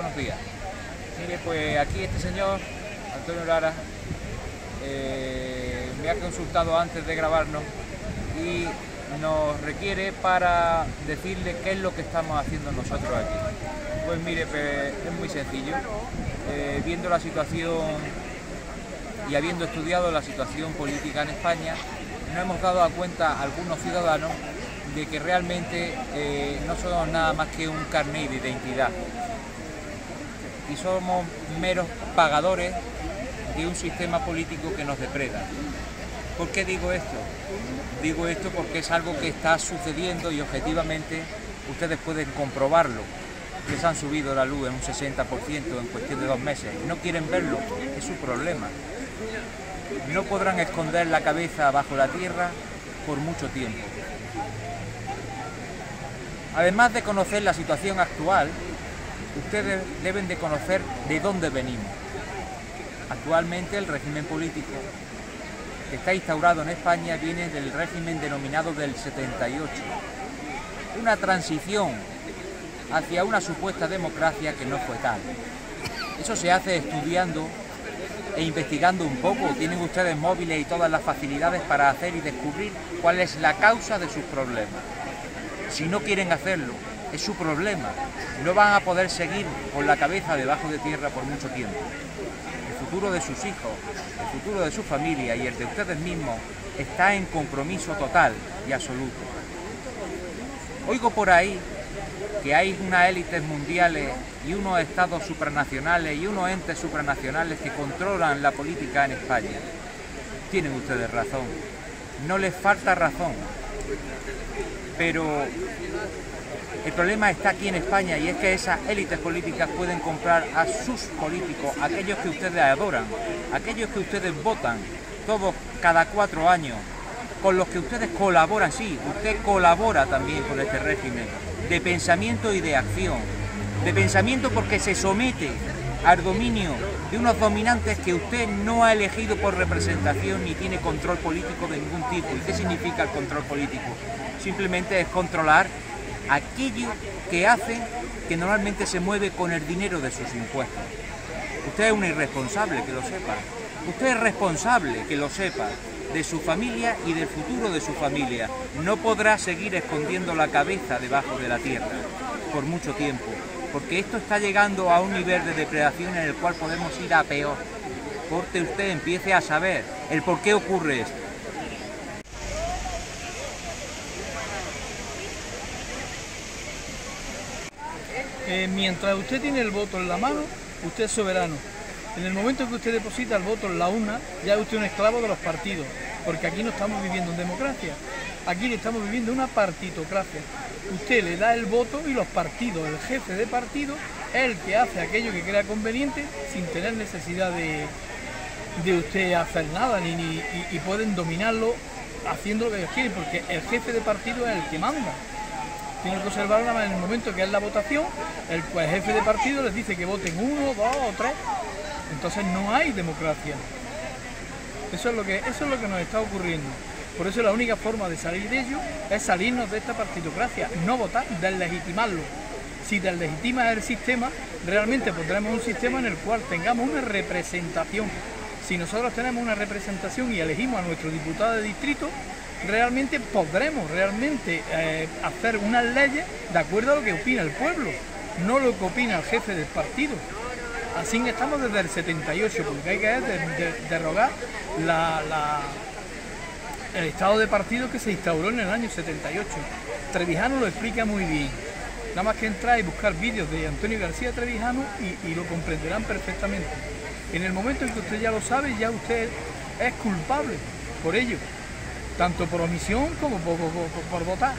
Buenos días. Mire, pues aquí este señor, Antonio Lara, eh, me ha consultado antes de grabarnos y nos requiere para decirle qué es lo que estamos haciendo nosotros aquí. Pues mire, pues, es muy sencillo. Eh, viendo la situación y habiendo estudiado la situación política en España, nos hemos dado a cuenta algunos ciudadanos de que realmente eh, no somos nada más que un carnet de identidad y somos meros pagadores de un sistema político que nos depreda. ¿Por qué digo esto? Digo esto porque es algo que está sucediendo y objetivamente ustedes pueden comprobarlo. Les han subido la luz en un 60% en cuestión de dos meses. No quieren verlo, es su problema. No podrán esconder la cabeza bajo la tierra por mucho tiempo. Además de conocer la situación actual, ustedes deben de conocer de dónde venimos. Actualmente el régimen político que está instaurado en España viene del régimen denominado del 78. Una transición hacia una supuesta democracia que no fue tal. Eso se hace estudiando e investigando un poco. Tienen ustedes móviles y todas las facilidades para hacer y descubrir cuál es la causa de sus problemas. Si no quieren hacerlo, es su problema. No van a poder seguir con la cabeza debajo de tierra por mucho tiempo. El futuro de sus hijos, el futuro de su familia y el de ustedes mismos está en compromiso total y absoluto. Oigo por ahí que hay unas élites mundiales y unos estados supranacionales y unos entes supranacionales que controlan la política en España. Tienen ustedes razón, no les falta razón, pero el problema está aquí en España y es que esas élites políticas pueden comprar a sus políticos, aquellos que ustedes adoran, aquellos que ustedes votan todos cada cuatro años, con los que ustedes colaboran, sí, usted colabora también con este régimen de pensamiento y de acción, de pensamiento porque se somete al dominio de unos dominantes que usted no ha elegido por representación ni tiene control político de ningún tipo. ¿Y qué significa el control político? Simplemente es controlar aquello que hace que normalmente se mueve con el dinero de sus impuestos. Usted es un irresponsable, que lo sepa. Usted es responsable, que lo sepa, de su familia y del futuro de su familia. No podrá seguir escondiendo la cabeza debajo de la tierra por mucho tiempo, porque esto está llegando a un nivel de depredación en el cual podemos ir a peor. Porque usted empiece a saber el por qué ocurre esto. Eh, mientras usted tiene el voto en la mano, usted es soberano. En el momento que usted deposita el voto en la urna, ya es usted un esclavo de los partidos, porque aquí no estamos viviendo en democracia, aquí estamos viviendo una partitocracia. Usted le da el voto y los partidos, el jefe de partido, es el que hace aquello que crea conveniente sin tener necesidad de, de usted hacer nada, ni, ni- y, pueden dominarlo haciendo lo que ellos quieren, porque el jefe de partido es el que manda. Tienen que observar nada más en el momento que es la votación, el, pues, jefe de partido les dice que voten uno, dos o tres. Entonces no hay democracia. Eso es lo que, eso es lo que nos está ocurriendo. Por eso la única forma de salir de ello es salirnos de esta partitocracia, no votar, deslegitimarlo. Si deslegitima el sistema, realmente pondremos un sistema en el cual tengamos una representación. Si nosotros tenemos una representación y elegimos a nuestro diputado de distrito, realmente podremos realmente eh, hacer unas leyes de acuerdo a lo que opina el pueblo, no lo que opina el jefe del partido. Así estamos desde el 78, porque hay que de- de- derogar la- la- el estado de partido que se instauró en el año 78. Trevijano lo explica muy bien. Nada más que entrar y buscar vídeos de Antonio García Trevijano y, lo comprenderán perfectamente. En el momento en que usted ya lo sabe, ya usted es culpable por ello, tanto por omisión como por- por- por votar.